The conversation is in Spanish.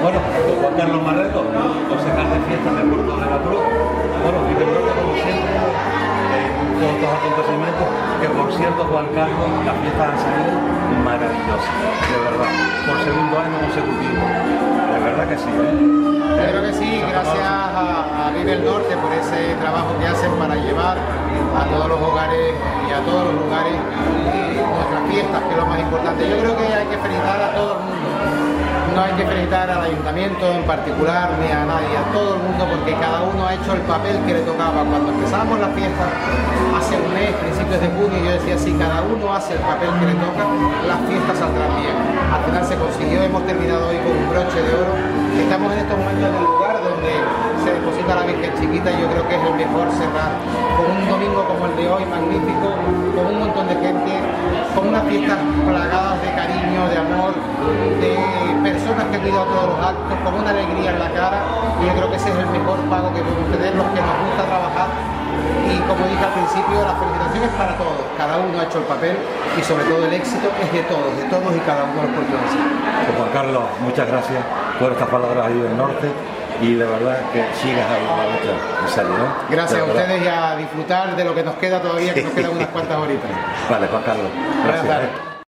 Bueno, Juan Carlos Marreto, concejal de fiestas del puerto de la Cruz. Bueno, Norte, como siempre, en todos estos acontecimientos, que por cierto, Juan Carlos, las fiestas han salido maravillosas, de verdad, por segundo año consecutivo. De verdad que sí, ¿eh? Creo que sí, gracias a, a Vive el Norte por ese trabajo que hacen para llevar a todos los hogares y a todos los lugares eh, nuestras fiestas, que es lo más importante. Yo creo que hay que felicitar a todo el mundo. No hay que felicitar al ayuntamiento en particular ni a nadie, a todo el mundo, porque cada uno ha hecho el papel que le tocaba. Cuando empezamos la fiesta, hace un mes, principios de junio, yo decía, si cada uno hace el papel que le toca, las fiestas saldrán bien. Al final se consiguió, hemos terminado hoy con un broche de oro. Estamos en estos momentos en el lugar donde se deposita la Virgen Chiquita y yo creo que es el mejor cerrar personas que han ido a todos los actos, con una alegría en la cara y yo creo que ese es el mejor pago que podemos tener los que nos gusta trabajar y como dije al principio, la felicitación es para todos, cada uno ha hecho el papel y sobre todo el éxito es de todos, de todos y cada uno de los portugueses. Pues Juan Carlos, muchas gracias por estas palabras ahí del norte y de verdad que sigas ahí en la serio, ¿eh? Gracias a ustedes y a disfrutar de lo que nos queda todavía, que nos quedan unas cuantas horitas. Vale, Juan Carlos, gracias.